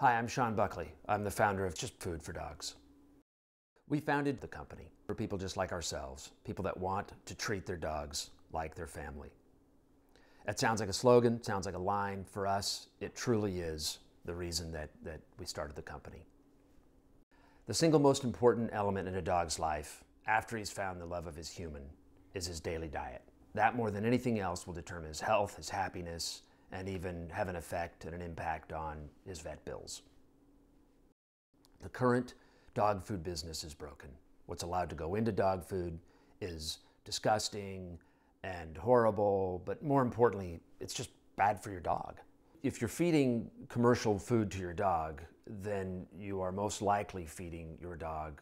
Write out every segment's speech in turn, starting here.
Hi, I'm Shawn Buckley. I'm the founder of Just Food for Dogs. We founded the company for people just like ourselves, people that want to treat their dogs like their family. It sounds like a slogan, sounds like a line. For us, it truly is the reason that, that we started the company. The single most important element in a dog's life, after he's found the love of his human, is his daily diet. That more than anything else will determine his health, his happiness, and even have an effect and an impact on his vet bills. The current dog food business is broken. What's allowed to go into dog food is disgusting and horrible, but more importantly, it's just bad for your dog. If you're feeding commercial food to your dog, then you are most likely feeding your dog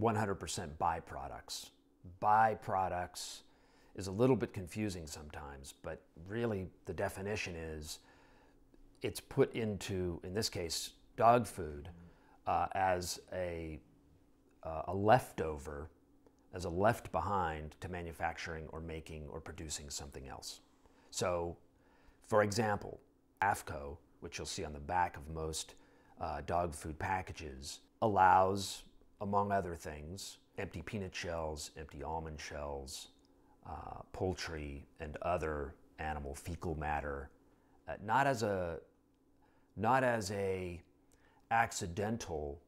100% byproducts. Byproducts is a little bit confusing sometimes, but really the definition is it's put into, in this case, dog food uh, as a, uh, a leftover, as a left behind to manufacturing or making or producing something else. So, for example, AAFCO, which you'll see on the back of most uh, dog food packages, allows, among other things, empty peanut shells, empty almond shells, uh, poultry and other animal fecal matter, uh, not as a not as a accidental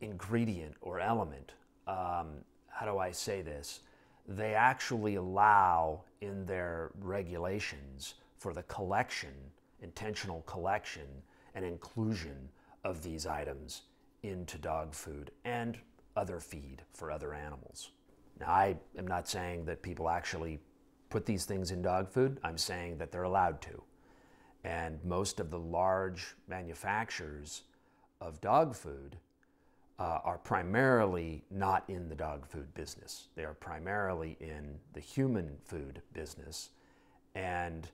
ingredient or element. Um, how do I say this? They actually allow in their regulations for the collection, intentional collection and inclusion of these items into dog food and other feed for other animals. Now, I am not saying that people actually put these things in dog food. I'm saying that they're allowed to. And most of the large manufacturers of dog food uh, are primarily not in the dog food business. They are primarily in the human food business. And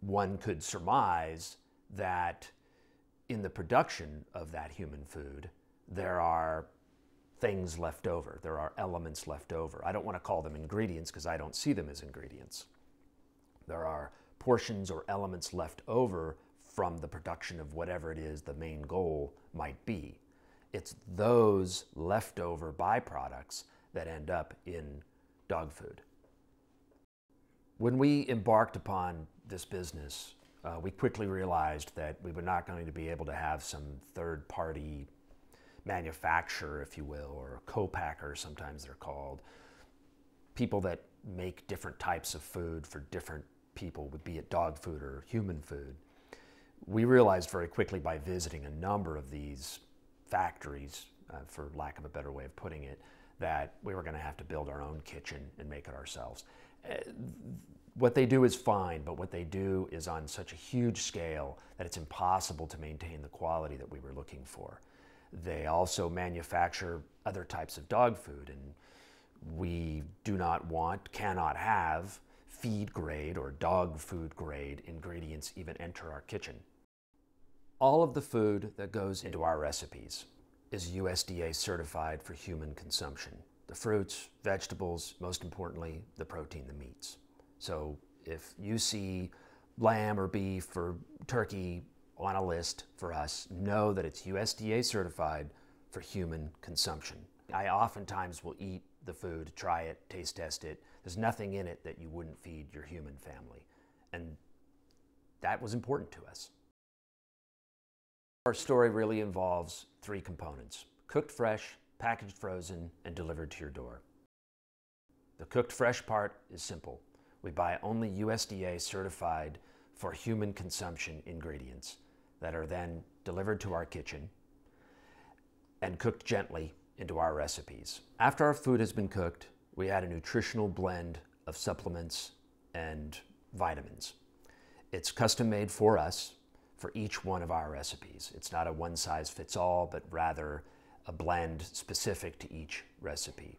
one could surmise that in the production of that human food, there are things left over. There are elements left over. I don't want to call them ingredients because I don't see them as ingredients. There are portions or elements left over from the production of whatever it is the main goal might be. It's those leftover byproducts that end up in dog food. When we embarked upon this business, uh, we quickly realized that we were not going to be able to have some third party manufacturer, if you will, or co-packer, sometimes they're called. People that make different types of food for different people, would be it dog food or human food. We realized very quickly by visiting a number of these factories, uh, for lack of a better way of putting it, that we were going to have to build our own kitchen and make it ourselves. Uh, what they do is fine, but what they do is on such a huge scale that it's impossible to maintain the quality that we were looking for. They also manufacture other types of dog food, and we do not want, cannot have feed grade or dog food grade ingredients even enter our kitchen. All of the food that goes into our recipes is USDA certified for human consumption. The fruits, vegetables, most importantly, the protein, the meats. So if you see lamb or beef or turkey on a list for us know that it's USDA certified for human consumption. I oftentimes will eat the food, try it, taste test it. There's nothing in it that you wouldn't feed your human family. And that was important to us. Our story really involves three components cooked fresh, packaged frozen, and delivered to your door. The cooked fresh part is simple. We buy only USDA certified for human consumption ingredients that are then delivered to our kitchen and cooked gently into our recipes. After our food has been cooked, we add a nutritional blend of supplements and vitamins. It's custom made for us for each one of our recipes. It's not a one size fits all, but rather a blend specific to each recipe.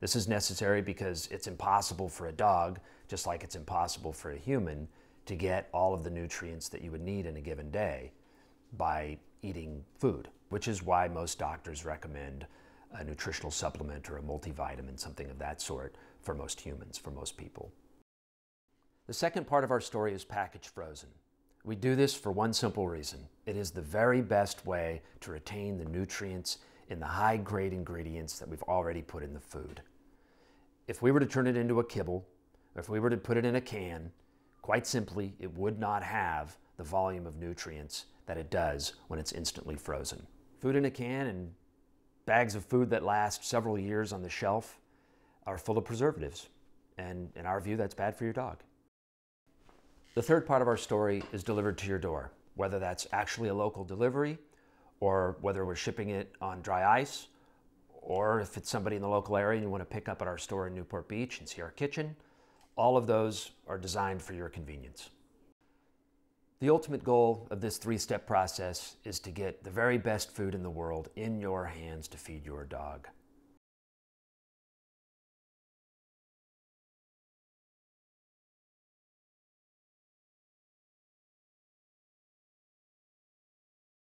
This is necessary because it's impossible for a dog, just like it's impossible for a human, to get all of the nutrients that you would need in a given day by eating food, which is why most doctors recommend a nutritional supplement or a multivitamin, something of that sort, for most humans, for most people. The second part of our story is packaged frozen. We do this for one simple reason. It is the very best way to retain the nutrients in the high grade ingredients that we've already put in the food. If we were to turn it into a kibble, or if we were to put it in a can, quite simply, it would not have the volume of nutrients that it does when it's instantly frozen. Food in a can and bags of food that last several years on the shelf are full of preservatives. And in our view, that's bad for your dog. The third part of our story is delivered to your door, whether that's actually a local delivery or whether we're shipping it on dry ice, or if it's somebody in the local area and you want to pick up at our store in Newport Beach and see our kitchen, all of those are designed for your convenience. The ultimate goal of this three step process is to get the very best food in the world in your hands to feed your dog.